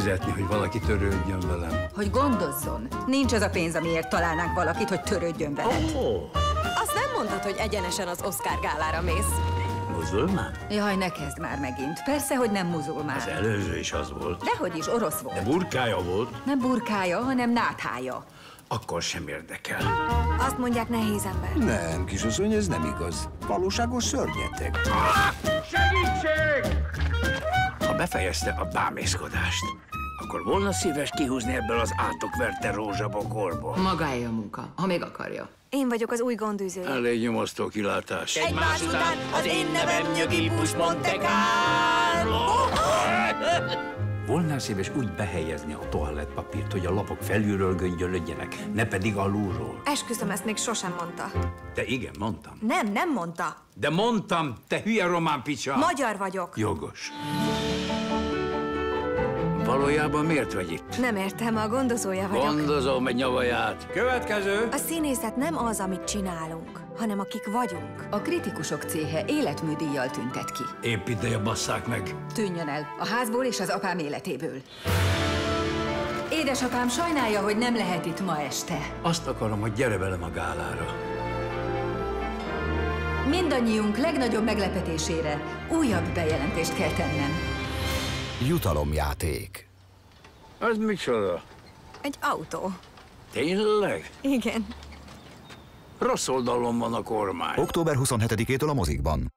fizetni, hogy valaki törődjön velem. Hogy gondozzon. Nincs az a pénz, amiért találnánk valakit, hogy törődjön veled. Ó, Azt nem mondtad, hogy egyenesen az Oscar gálára mész. muzulmán? Jaj, ne kezd már megint. Persze, hogy nem muzulmán. Az előző is az volt. Dehogy is, orosz De volt. burkája volt, Nem burkája, hanem náthája. akkor sem érdekel. Azt mondják nehéz ember. Nem, kisasszony, ez nem igaz. Valóságos szörnyeteg. Ha befejezte a bámészkodást, akkor volna szíves kihúzni ebből az átokverte rózsabokorból. Magáé a munka, ha még akarja. Én vagyok az új gondűző. Elég nyomasztó kilátás. Egymás után az én nevem Nyögi Busz Monte Volnál szíves úgy behelyezni a toalettpapírt, hogy a lapok felülről göngyölödjenek, ne pedig alulról. Esküszöm, ezt még sosem mondta. De igen, mondtam. Nem, nem mondta. De mondtam, te hülye román picsa! Magyar vagyok. Jogos. Valójában miért vagy itt? Nem értem, a gondozója vagyok. Gondozom egy nyavaját. Következő! A színészet nem az, amit csinálunk, hanem akik vagyunk. A kritikusok céhe életműdíjjal tüntet ki. Épp ideje basszák meg. Tűnjön el a házból és az apám életéből. Édesapám sajnálja, hogy nem lehet itt ma este. Azt akarom, hogy gyere velem a gálára. Mindannyiunk legnagyobb meglepetésére újabb bejelentést kell tennem. Jutalomjáték. Az micsoda? Egy autó. Tényleg? Igen. Rossz oldalon van a kormány. Október 27-től a mozikban.